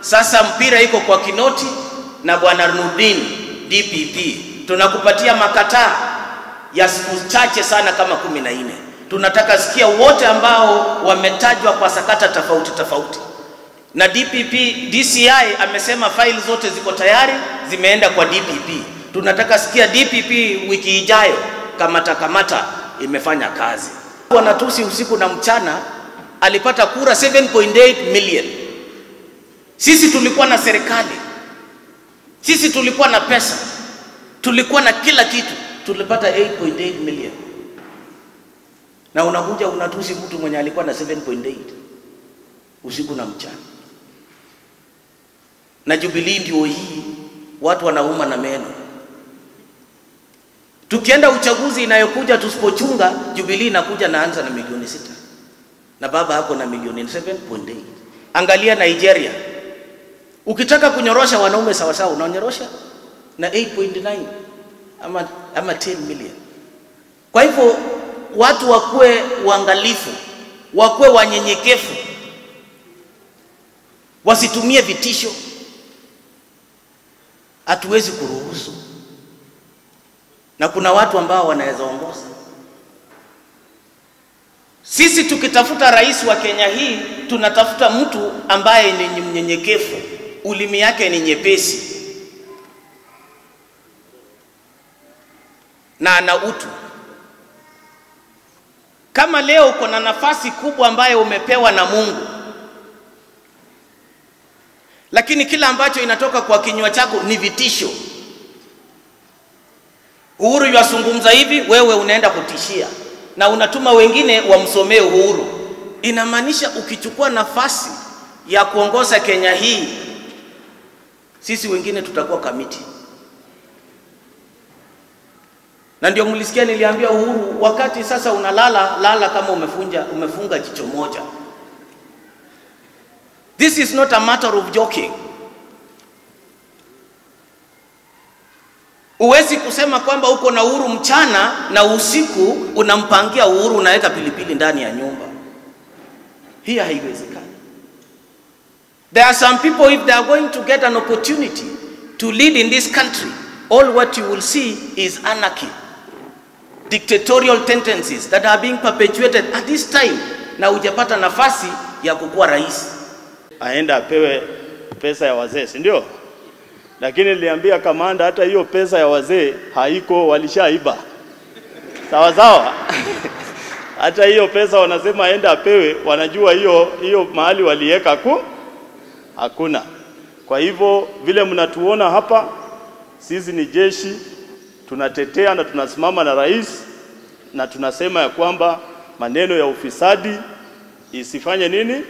Sasa mpira iko kwa Kinoti na bwana Nurdin DPP, tunakupatia makataa ya siku chache sana kama kumi na nne. Tunataka sikia wote ambao wametajwa kwa sakata tofauti tofauti, na DPP DCI amesema faili zote ziko tayari, zimeenda kwa DPP. Tunataka sikia DPP wiki ijayo, kamata kamata imefanya kazi. Wanatusi usiku na mchana, alipata kura 7.8 million. Sisi tulikuwa na serikali, sisi tulikuwa na pesa, tulikuwa na kila kitu, tulipata 8.8 million, na unakuja unatusi mtu mwenye alikuwa na 7.8 usiku na mchana. Na Jubilee ndio hii, watu wanauma na meno. Tukienda uchaguzi inayokuja, tusipochunga, Jubilee inakuja naanza na milioni sita na baba hako na milioni 7.8. Angalia Nigeria, ukitaka kunyorosha wanaume sawasawa, unanyorosha na 8.9 ama, ama 10 million. Kwa hivyo watu wakuwe uangalifu, wakuwe wanyenyekevu, wasitumie vitisho. Hatuwezi kuruhusu, na kuna watu ambao wanaweza ongoza. Sisi tukitafuta rais wa Kenya hii tunatafuta mtu ambaye ni mnyenyekevu, ulimi yake ni nyepesi na ana utu. Kama leo uko na nafasi kubwa ambayo umepewa na Mungu, lakini kila ambacho inatoka kwa kinywa chako ni vitisho. Uhuru yasungumza hivi, wewe unaenda kutishia na unatuma wengine wamsomee Uhuru. Inamaanisha ukichukua nafasi ya kuongoza Kenya hii, sisi wengine tutakuwa kamiti. Na ndio mlisikia niliambia Uhuru, wakati sasa unalala lala kama umefunja, umefunga jicho moja. This is not a matter of joking. Huwezi kusema kwamba uko na Uhuru mchana na usiku unampangia Uhuru, unaweka pilipili ndani ya nyumba. Hii haiwezekani. There are some people if they are going to get an opportunity to lead in this country, all what you will see is anarchy, dictatorial tendencies that are being perpetuated at this time, na hujapata nafasi ya kukuwa rais. aenda apewe pesa ya wazee, si ndio? Lakini niliambia kamanda, hata hiyo pesa ya wazee haiko, walishaiba. Sawa sawa. hata hiyo pesa wanasema aenda apewe, wanajua hiyo hiyo mahali waliweka ku hakuna. Kwa hivyo vile mnatuona hapa, sisi ni jeshi, tunatetea na tunasimama na rais na tunasema ya kwamba maneno ya ufisadi isifanye nini,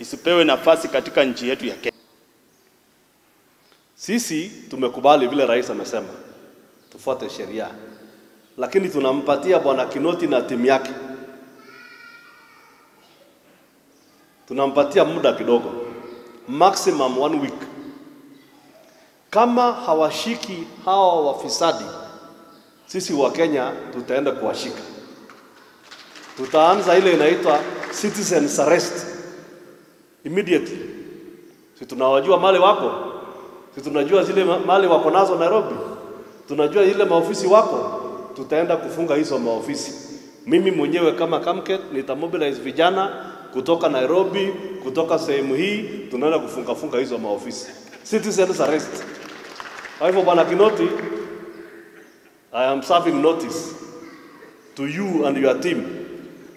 isipewe nafasi katika nchi yetu ya Kenya. Sisi tumekubali vile rais amesema, tufuate sheria, lakini tunampatia bwana Kinoti na timu yake, tunampatia muda kidogo, maximum one week. Kama hawashiki hawa wafisadi, sisi wa Kenya tutaenda kuwashika. Tutaanza ile inaitwa citizens arrest immediately. Si tunawajua mali wako tunajua zile mali wako nazo Nairobi, tunajua ile maofisi wako, tutaenda kufunga hizo maofisi. Mimi mwenyewe kama Kamket nitamobilize vijana kutoka Nairobi, kutoka sehemu hii, tunaenda kufunga funga hizo maofisi, citizens arrest. Kwa hivyo bwana Kinoti, I am serving notice to you and your team.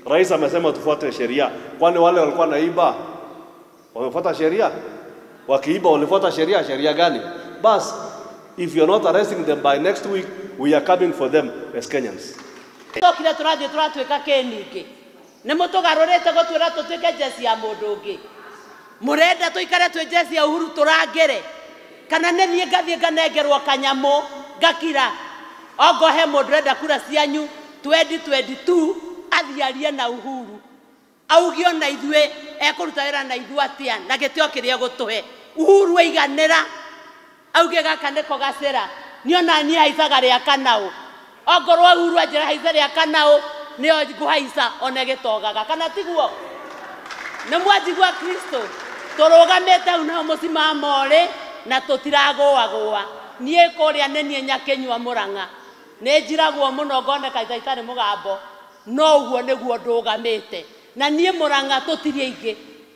Rais amesema tufuate sheria, kwani wale walikuwa naiba wamefuata sheria? Wakiiba walifuata sheria. Sheria gani? Bas, if you are not arresting them by next week, we are coming for them as Kenyans. tokire turathie turatuika kĩningĩ ni mutugarurite gutwira tutuike jesi ya mundu ungi murenda tuikare twi jesi ya uhuru turangire kana ni nie ngathie nganengerwo kanyamu ngakira? Ongohe mundu renda kura cianyu? 2022 athiarie na uhuru. Augio na ithuĩ ekũruta wĩra na ithuĩ atĩa? Na gĩtĩo kĩrĩa gũtũhe uhuru aiganĩra auge gaka nĩko gacĩra niona niĩ haicaga rĩa kanaũ ongorwo uhuru anjĩra haica rĩa kanaũ nĩyo ngũhaica ona togaga kana tiguo? Nĩ mwanjigua kristo. Te hau naho mũcimamo rĩ na tũtiragũagũa. Niĩ kũrĩa nĩ nyua må ranga nä njiragwo mũno ngoneka ta itarĩ mũgambo. No ndå gamä te na niä må ranga tå tirie ingä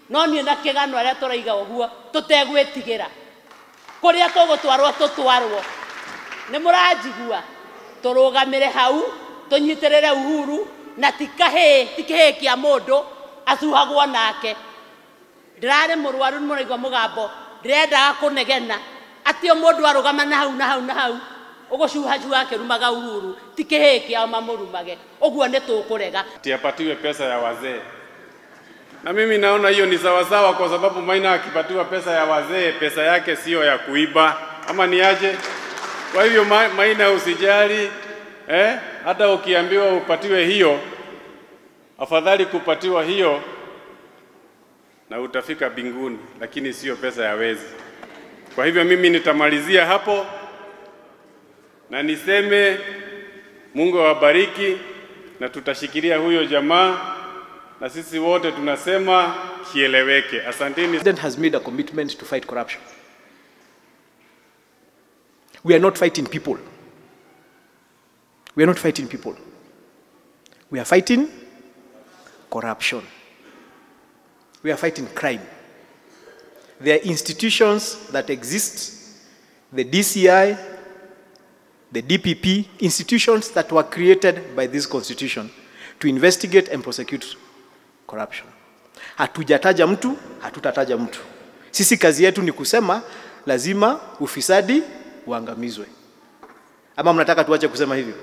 no nie na tå raiga å ũguo tũtegwĩtigĩra. Kuria tugutwarwo tutwarwo ni mũranjigua turugamire hau tunyitirire uhuru na ti kahĩĩ kia mundu acuhagwo nake. Ndirari murwaru nĩ mugambo ndirendaga kunegena kũnegena. Atĩ o mũndũ arũgama na hau na hau na hau ugucuhacuha akirumaga uhuru. Ti kĩhĩĩ mamurumage uguo ni tukurega tiapatiwe ati apatiwe pesa ya wazee. Na mimi naona hiyo ni sawasawa, kwa sababu Maina akipatiwa pesa ya wazee, pesa yake siyo ya kuiba, ama ni aje? Kwa hivyo Maina, usijali eh, hata ukiambiwa upatiwe hiyo, afadhali kupatiwa hiyo na utafika binguni, lakini siyo pesa ya wezi. Kwa hivyo mimi nitamalizia hapo na niseme Mungu awabariki na tutashikilia huyo jamaa na sisi wote tunasema kieleweke. Asanteni. president has made a commitment to fight corruption. We are not fighting people. We are not fighting people. We are fighting corruption. We are fighting crime. There are institutions that exist, the DCI, the DPP, institutions that were created by this constitution to investigate and prosecute corruption. Hatujataja mtu, hatutataja mtu. Sisi kazi yetu ni kusema lazima ufisadi uangamizwe. Ama mnataka tuache kusema hivyo?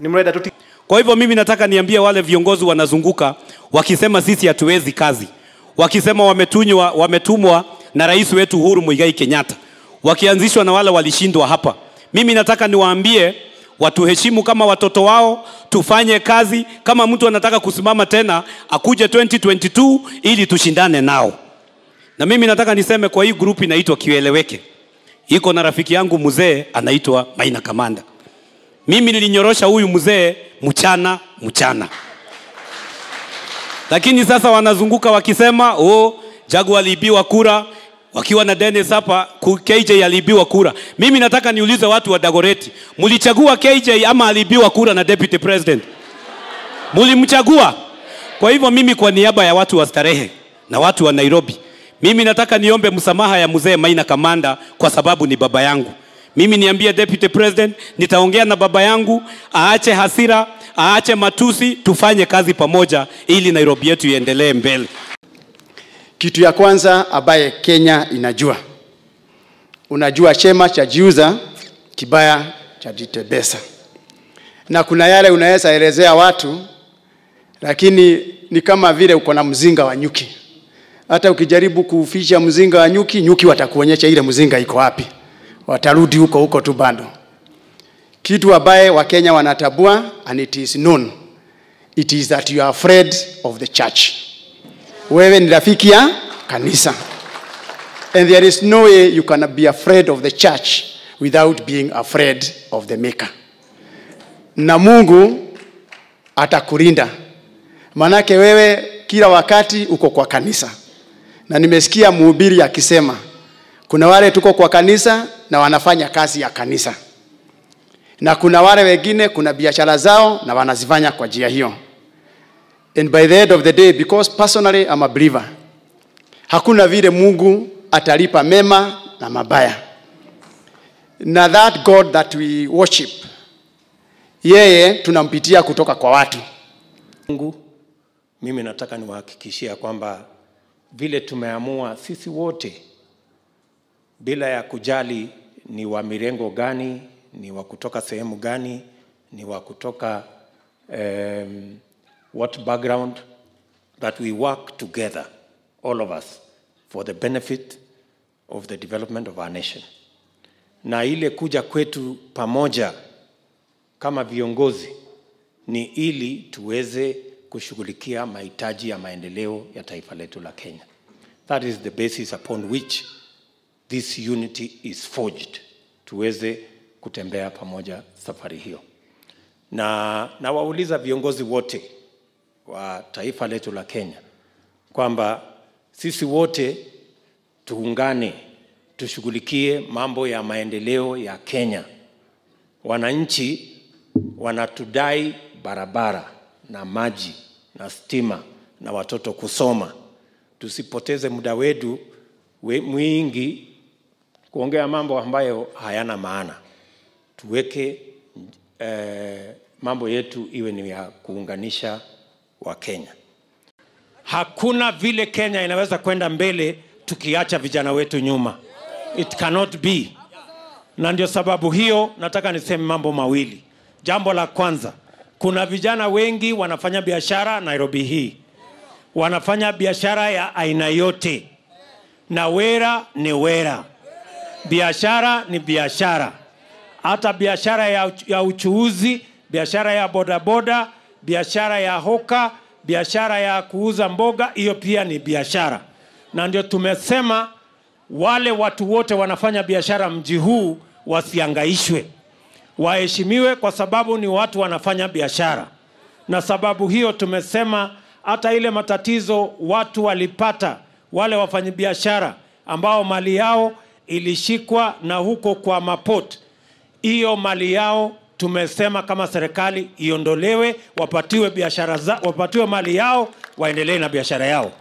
Ni tu Kwa hivyo mimi nataka niambie wale viongozi wanazunguka wakisema sisi hatuwezi kazi, wakisema wametunywa, wametumwa na rais wetu Uhuru Muigai Kenyatta, wakianzishwa na wale walishindwa hapa. Mimi nataka niwaambie watuheshimu kama watoto wao, tufanye kazi. Kama mtu anataka kusimama tena, akuje 2022 ili tushindane nao. Na mimi nataka niseme kwa hii grupu inaitwa Kieleweke, iko na rafiki yangu mzee anaitwa Maina Kamanda. Mimi nilinyorosha huyu mzee mchana mchana, lakini sasa wanazunguka wakisema oh, Jagu aliibiwa kura wakiwa na Dennis hapa, KJ aliibiwa kura. Mimi nataka niulize watu wa Dagoreti, mlichagua KJ ama aliibiwa kura na deputy president? Mulimchagua. Kwa hivyo mimi kwa niaba ya watu wa Starehe na watu wa Nairobi, mimi nataka niombe msamaha ya mzee Maina Kamanda kwa sababu ni baba yangu. Mimi niambie deputy president, nitaongea na baba yangu aache hasira, aache matusi, tufanye kazi pamoja ili Nairobi yetu iendelee mbele. Kitu ya kwanza ambaye Kenya inajua, unajua chema cha jiuza, kibaya cha jitebesa, na kuna yale unaweza elezea watu, lakini ni kama vile uko na mzinga wa nyuki. Hata ukijaribu kuficha mzinga wa nyuki, nyuki watakuonyesha ile mzinga iko wapi, watarudi huko huko tu bado. Kitu ambaye Wakenya wanatabua and it is known, it is that you are afraid of the church wewe ni rafiki ya kanisa. And there is no way you can be afraid of the church without being afraid of the maker. Na mungu atakurinda manake wewe kila wakati uko kwa kanisa. Na nimesikia mhubiri akisema kuna wale tuko kwa kanisa na wanafanya kazi ya kanisa. Na kuna wale wengine kuna biashara zao na wanazifanya kwa njia hiyo And by the end of the day, because personally I'm a believer, hakuna vile Mungu atalipa mema na mabaya. Na that God that we worship, yeye tunampitia kutoka kwa watu. Mungu, mimi nataka niwahakikishia kwamba vile tumeamua sisi wote bila ya kujali ni wa mirengo gani, ni wa kutoka sehemu gani, ni wa kutoka what background, that we work together, all of us, for the benefit of the development of our nation. Na ile kuja kwetu pamoja kama viongozi ni ili tuweze kushughulikia mahitaji ya maendeleo ya taifa letu la Kenya. That is the basis upon which this unity is forged. Tuweze kutembea pamoja safari hiyo, na nawauliza viongozi wote wa taifa letu la Kenya kwamba sisi wote tuungane, tushughulikie mambo ya maendeleo ya Kenya. Wananchi wanatudai barabara na maji na stima na watoto kusoma. Tusipoteze muda wetu we, mwingi kuongea mambo ambayo hayana maana. Tuweke eh, mambo yetu iwe ni ya kuunganisha Wakenya. Hakuna vile Kenya inaweza kwenda mbele tukiacha vijana wetu nyuma. It cannot be. Na ndio sababu hiyo nataka niseme mambo mawili. Jambo la kwanza, kuna vijana wengi wanafanya biashara Nairobi hii, wanafanya biashara ya aina yote, na wera ni wera, biashara ni biashara, hata biashara ya, ya uchuuzi, biashara ya bodaboda, biashara ya hoka, biashara ya kuuza mboga, hiyo pia ni biashara. Na ndio tumesema wale watu wote wanafanya biashara mji huu wasiangaishwe, waheshimiwe kwa sababu ni watu wanafanya biashara. Na sababu hiyo tumesema hata ile matatizo watu walipata, wale wafanyabiashara ambao mali yao ilishikwa na huko kwa mapot, hiyo mali yao tumesema kama serikali iondolewe, wapatiwe biashara za, wapatiwe mali yao, waendelee na biashara yao.